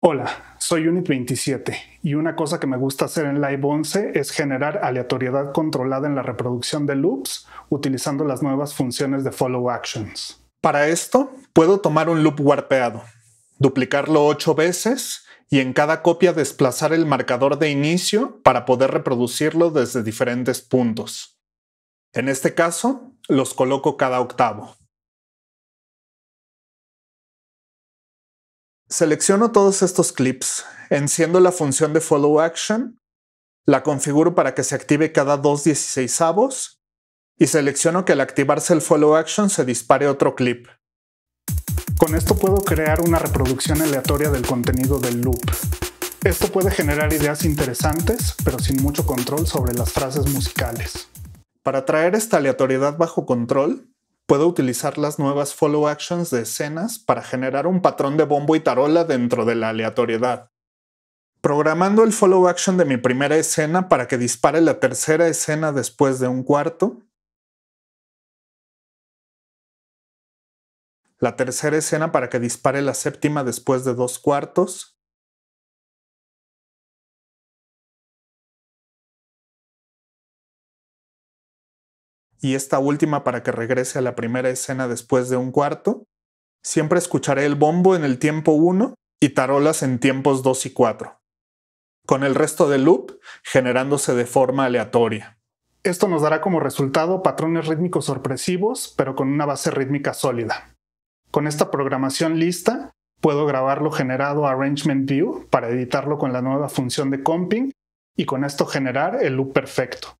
Hola, soy Unit27 y una cosa que me gusta hacer en Live 11 es generar aleatoriedad controlada en la reproducción de loops utilizando las nuevas funciones de follow actions. Para esto, puedo tomar un loop warpeado, duplicarlo 8 veces y en cada copia desplazar el marcador de inicio para poder reproducirlo desde diferentes puntos. En este caso, los coloco cada octavo. Selecciono todos estos clips, enciendo la función de follow action, la configuro para que se active cada 2 16avos y selecciono que al activarse el follow action se dispare otro clip. Con esto puedo crear una reproducción aleatoria del contenido del loop. Esto puede generar ideas interesantes, pero sin mucho control sobre las frases musicales. Para traer esta aleatoriedad bajo control, Puedo utilizar las nuevas follow actions de escenas para generar un patrón de bombo y tarola dentro de la aleatoriedad. Programando el follow action de mi primera escena para que dispare la tercera escena después de un cuarto. La tercera escena para que dispare la séptima después de dos cuartos. Y esta última para que regrese a la primera escena después de un cuarto. Siempre escucharé el bombo en el tiempo 1 y tarolas en tiempos 2 y 4, con el resto del loop generándose de forma aleatoria. Esto nos dará como resultado patrones rítmicos sorpresivos, pero con una base rítmica sólida. Con esta programación lista, puedo grabarlo generado a Arrangement View para editarlo con la nueva función de comping y con esto generar el loop perfecto.